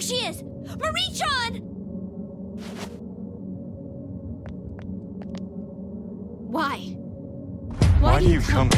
There she is! Marie-chan! Why? Why do you come?